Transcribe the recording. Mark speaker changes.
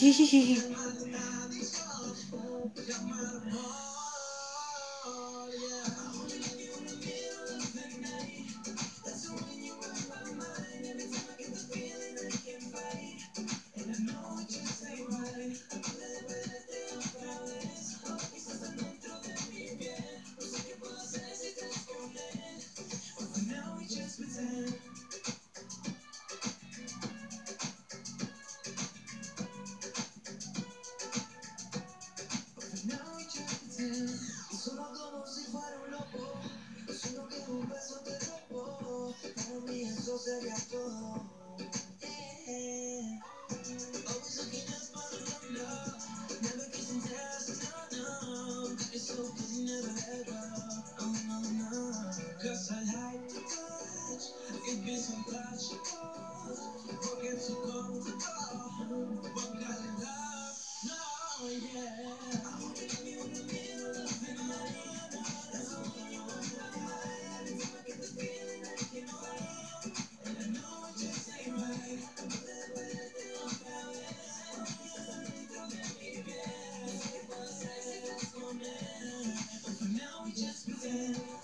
Speaker 1: Hehehehe Always looking for the love, never kissing test, no, no. It's so good never go. Oh no no, 'Cause I like to touch, it gets some touch. No.